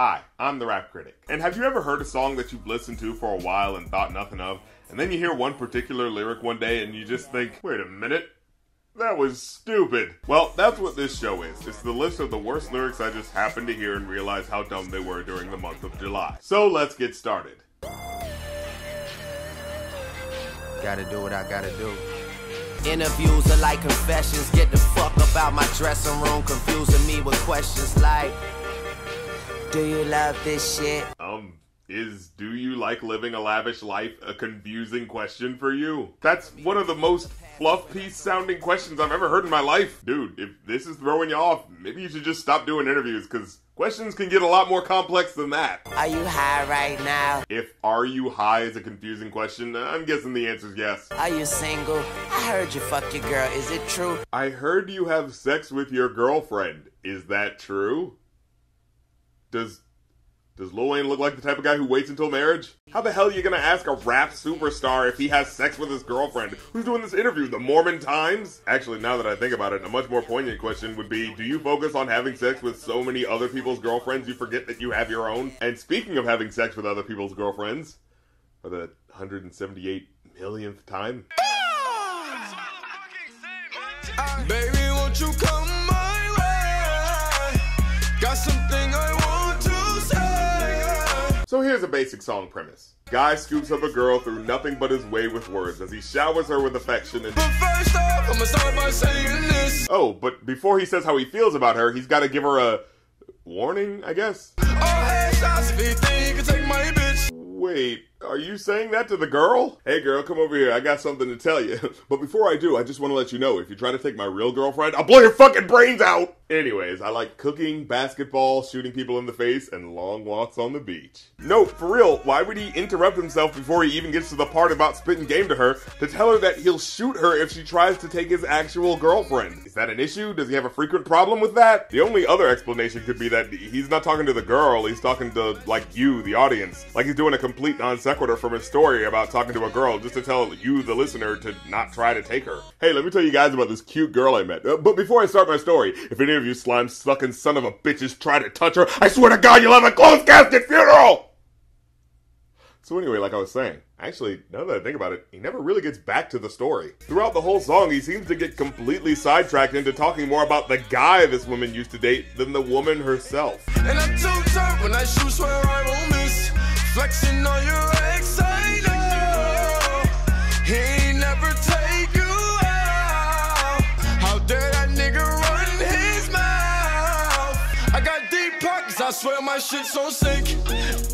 Hi, I'm the Rap Critic. And have you ever heard a song that you've listened to for a while and thought nothing of, and then you hear one particular lyric one day and you just think, wait a minute, that was stupid. Well, that's what this show is. It's the list of the worst lyrics I just happened to hear and realize how dumb they were during the month of July. So let's get started. Gotta do what I gotta do. Interviews are like confessions. Get the fuck about my dressing room, confusing me with questions like, Do you love this shit? Um, is do you like living a lavish life a confusing question for you? That's one of the most fluff piece sounding questions I've ever heard in my life. Dude, if this is throwing you off, maybe you should just stop doing interviews because questions can get a lot more complex than that. Are you high right now? If are you high is a confusing question, I'm guessing the answer's yes. Are you single? I heard you fuck your girl. Is it true? I heard you have sex with your girlfriend. Is that true? Does does Lil Wayne look like the type of guy who waits until marriage? How the hell are you gonna ask a rap superstar if he has sex with his girlfriend? Who's doing this interview? The Mormon Times? Actually, now that I think about it, a much more poignant question would be Do you focus on having sex with so many other people's girlfriends you forget that you have your own? And speaking of having sex with other people's girlfriends, for the 178 millionth time, Baby, won't you come my way? Got something here's a basic song premise. Guy scoops up a girl through nothing but his way with words as he showers her with affection and But first off, I'ma start by saying this. Oh, but before he says how he feels about her, he's got to give her a warning, I guess. All headshots if he think he can take my bitch. Wait, are you saying that to the girl? Hey girl, come over here. I got something to tell you. but before I do, I just want to let you know if you try to take my real girlfriend, I'll blow your fucking brains out. Anyways, I like cooking, basketball, shooting people in the face, and long walks on the beach. No, for real, why would he interrupt himself before he even gets to the part about spitting game to her to tell her that he'll shoot her if she tries to take his actual girlfriend? Is that an issue? Does he have a frequent problem with that? The only other explanation could be that he's not talking to the girl, he's talking to, like, you, the audience. Like he's doing a complete non sequitur from his story about talking to a girl just to tell you, the listener, to not try to take her. Hey, let me tell you guys about this cute girl I met. Uh, but before I start my story, if any of you slime sucking son of a bitches try to touch her, I swear to God you'll have a closed casket funeral! So anyway, like I was saying, actually, now that I think about it, he never really gets back to the story. Throughout the whole song, he seems to get completely sidetracked into talking more about the guy this woman used to date than the woman herself. And I'm too when I shoot, swear I won't miss. Flexing on your ex, I know. He ain't never take you out. How dare that nigga run his mouth? I got deep pockets, I swear my shit so sick.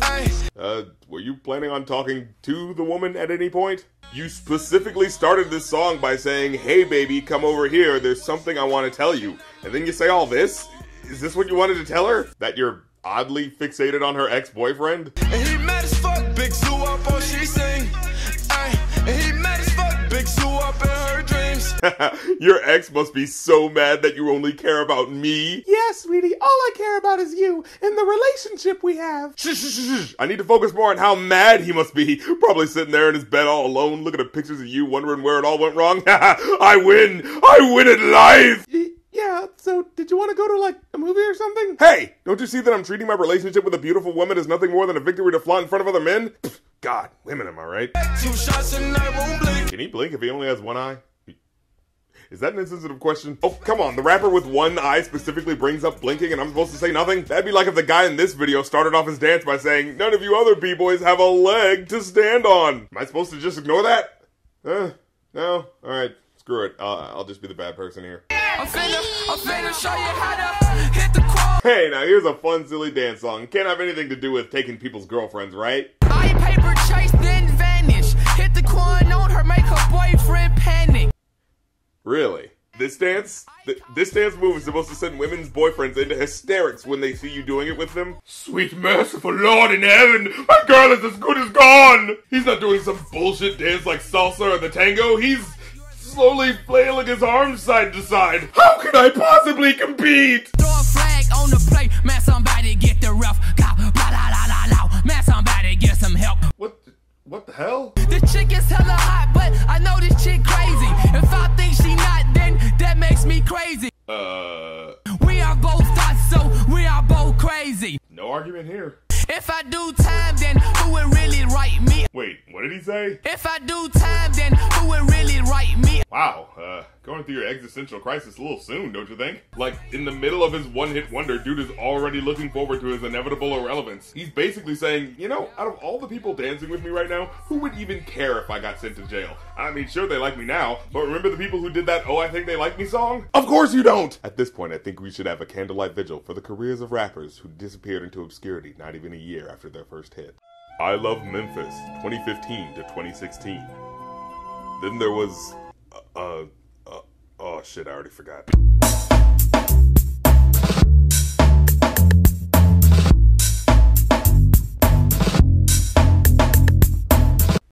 Ay. Uh, were you planning on talking to the woman at any point? You specifically started this song by saying, Hey baby, come over here, there's something I want to tell you. And then you say all this? Is this what you wanted to tell her? That you're oddly fixated on her ex boyfriend? And he mad as fuck, big zoo up all oh, she sing. Ay. And he mad as fuck, big zoo up in her dreams. Your ex must be so mad that you only care about me. Yes, sweetie, all I care about is you and the relationship we have. Shh, shh, shh, shh. I need to focus more on how mad he must be. Probably sitting there in his bed all alone, looking at pictures of you, wondering where it all went wrong. I win! I win at life! Yeah, so did you want to go to like a movie or something? Hey, don't you see that I'm treating my relationship with a beautiful woman as nothing more than a victory to flaunt in front of other men? Pfft, God, women, am I right? Two shots and I won't blink. Can he blink if he only has one eye? Is that an insensitive question? Oh, come on. The rapper with one eye specifically brings up blinking and I'm supposed to say nothing? That'd be like if the guy in this video started off his dance by saying, None of you other b-boys have a leg to stand on. Am I supposed to just ignore that? Uh, no? Alright, screw it. Uh, I'll just be the bad person here. I'm finna, I'm finna show you how to hit the Quan. Hey, now here's a fun, silly dance song. Can't have anything to do with taking people's girlfriends, right? I paper chase, then vanish. Hit the Quan on her, make her boyfriend panic. Really? This dance? Th- this dance move is supposed to send women's boyfriends into hysterics when they see you doing it with them? Sweet merciful Lord in heaven, my girl is as good as gone! He's not doing some bullshit dance like salsa or the tango, he's slowly flailing his arms side to side. How can I possibly compete? Throw a flag on the plate, man, somebody get the rough. Go, blah, la, la, la, la. Man, somebody get some help. What the, what the hell? The chick is hella hot, but I know this chick crazy. If I think she not, then that makes me crazy. Uh, We are both thoughts, so we are both crazy. no argument here. If I do time, then who would really write me? Wait, what did he say? If I do time, then who would really write me? Wow, uh, going through your existential crisis a little soon, don't you think? Like, in the middle of his one hit wonder, dude is already looking forward to his inevitable irrelevance. He's basically saying, you know, out of all the people dancing with me right now, who would even care if I got sent to jail? I mean, sure, they like me now, but remember the people who did that Oh I Think They Like Me song? Of course you don't! At this point, I think we should have a candlelight vigil for the careers of rappers who disappeared into obscurity not even a year after their first hit. iLoveMemphis, 2015 to 2016. Then there was uh, uh, uh, oh shit, I already forgot.